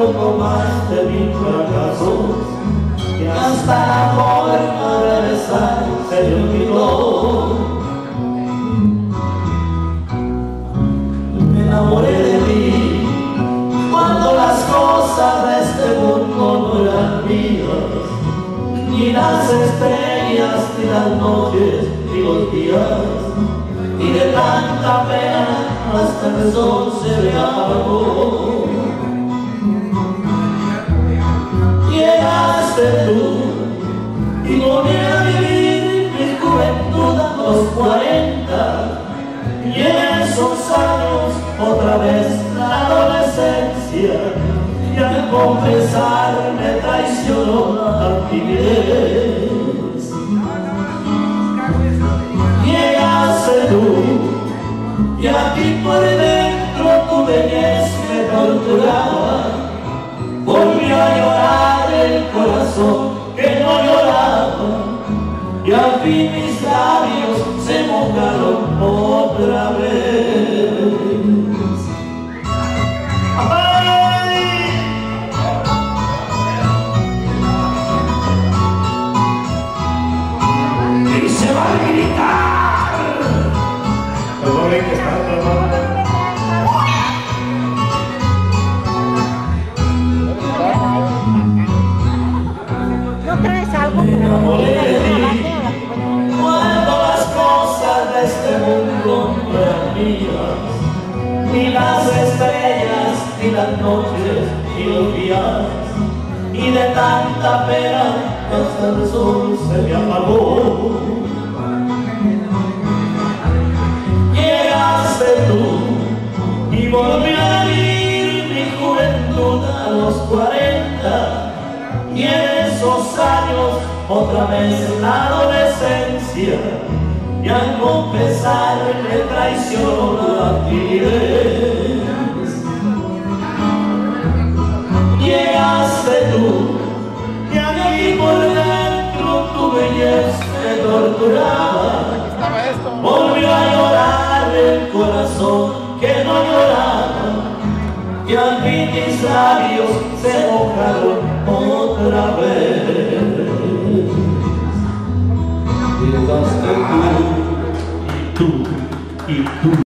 poco más de mi fracaso que hasta poder regresar se le olvidó. Me enamoré de ti cuando las cosas de este mundo no eran mías. Ni las estrellas ni las noches ni los días. Y de tanta pena hasta el sol se le apagó. Otra vez la adolescencia y al confesar me traicionó la timidez. Llegaste tú y aquí por dentro tu belleza me torturaba, volví a llorar el corazón que no lloraba y al fin mis labios se mojaron otra vez. Perdonen que está trabajando. ¿No traes algo? Me enamoré de ti cuando las cosas de este mundo no eran mías, ni las estrellas, ni las noches, ni los días, y de tanta pena hasta el sol se me apagó. Los cuarenta y en esos años otra vez la adolescencia y al confesar me traicionó la timidez. Llegaste tú y aquí por dentro tu belleza me torturaba Volvió a llorar el corazón que no lloraba y al fin se mojaron otra vez. Y tú y tú.